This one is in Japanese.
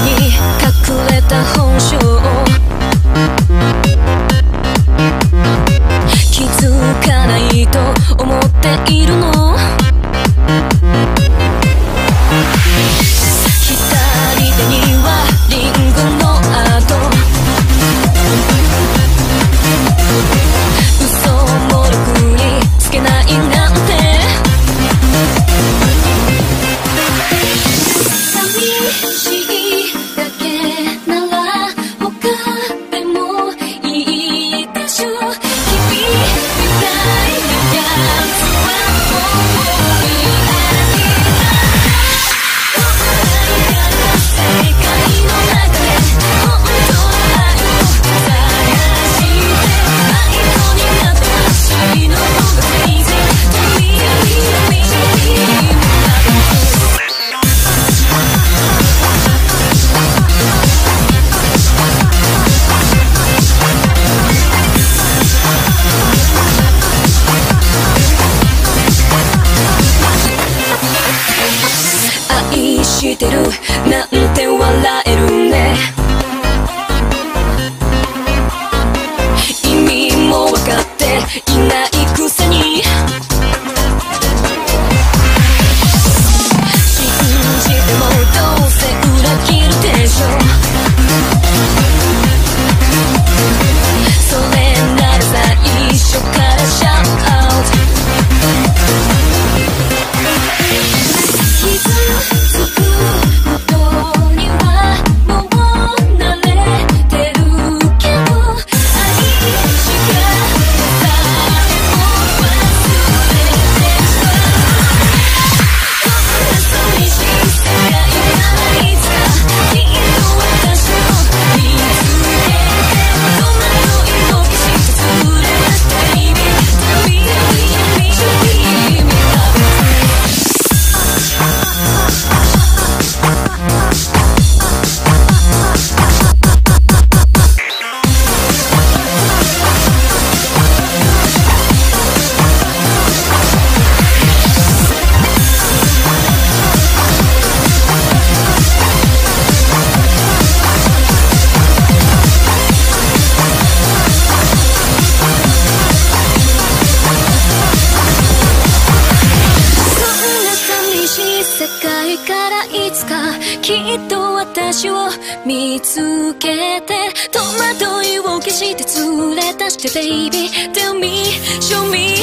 に隠れた本性てる。なんて笑える。きっと私を見つけて戸惑いを消して連れ出して Baby tell me show me